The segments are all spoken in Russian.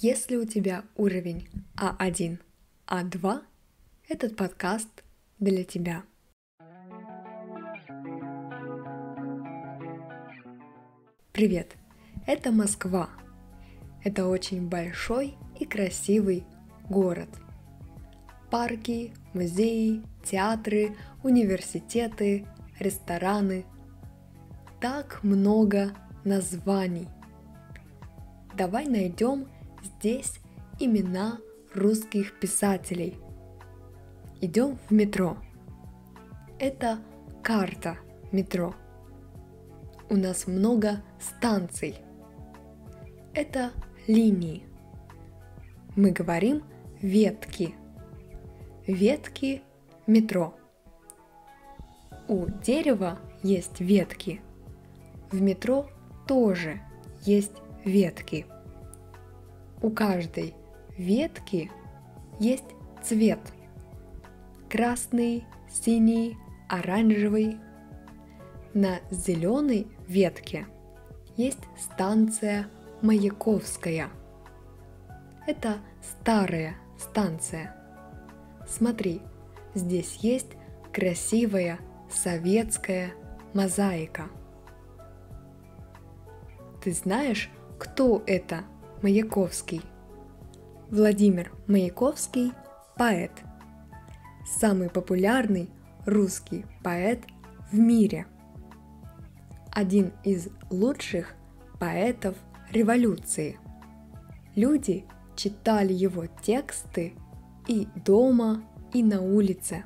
Если у тебя уровень А1, А2, этот подкаст для тебя. Привет! Это Москва. Это очень большой и красивый город. Парки, музеи, театры, университеты, рестораны. Так много названий. Давай найдем здесь имена русских писателей. Идем в метро. Это карта метро. У нас много станций. Это линии. Мы говорим ветки. Ветки метро. У дерева есть ветки. В метро тоже есть ветки. У каждой ветки есть цвет. Красный, синий, оранжевый. На зеленой ветке есть станция Маяковская. Это старая станция. Смотри, здесь есть красивая советская мозаика. Ты знаешь, кто это Маяковский? Владимир Маяковский – поэт. Самый популярный русский поэт в мире. Один из лучших поэтов революции. Люди читали его тексты и дома, и на улице.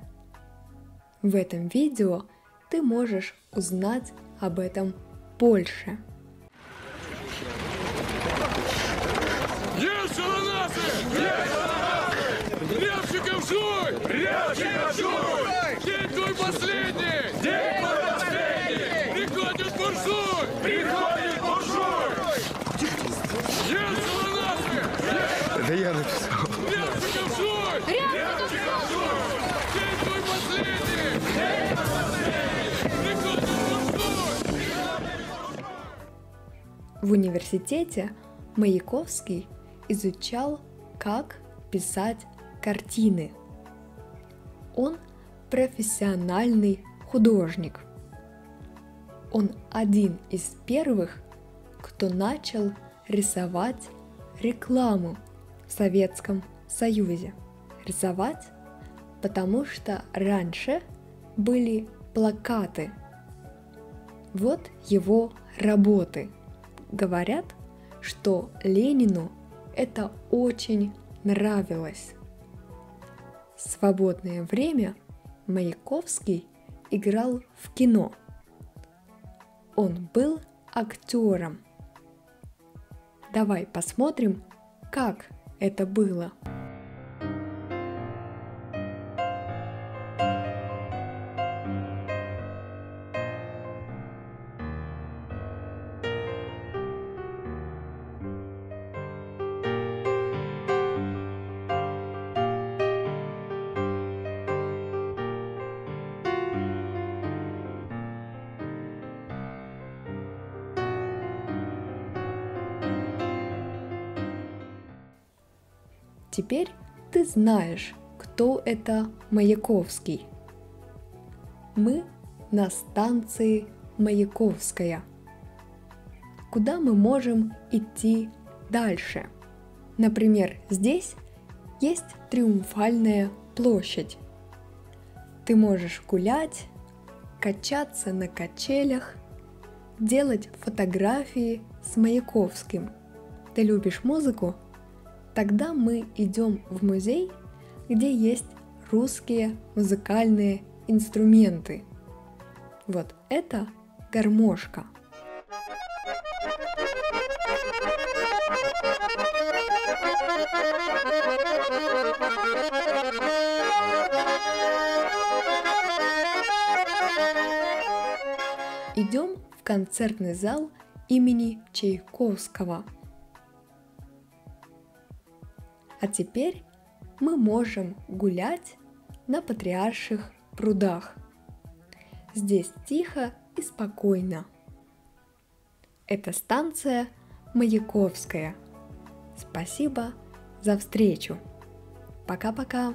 В этом видео ты можешь узнать об этом больше. Рябчиков жуй! Рябчиков жуй! День твой последний! День твой последний! Приходит буржуй! Приходит буржуй! Есть ананасы! Это я написал. Рябчиков жуй! Рябчиков жуй! День твой последний! День твой последний! Приходит буржуй! В университете Маяковский изучал, как писать картины. Он профессиональный художник. Он один из первых, кто начал рисовать рекламу в Советском Союзе. Рисовать, потому что раньше были плакаты. Вот его работы. Говорят, что Ленину это очень нравилось. Свободное время Маяковский играл в кино. Он был актером. Давай посмотрим, как это было. Теперь ты знаешь, кто это Маяковский. Мы на станции Маяковская. Куда мы можем идти дальше? Например, здесь есть Триумфальная площадь. Ты можешь гулять, качаться на качелях, делать фотографии с Маяковским. Ты любишь музыку? Тогда мы идем в музей, где есть русские музыкальные инструменты. Вот это гармошка. Идем в концертный зал имени Чайковского. А теперь мы можем гулять на патриарших прудах. Здесь тихо и спокойно. Это станция Маяковская. Спасибо за встречу. Пока-пока.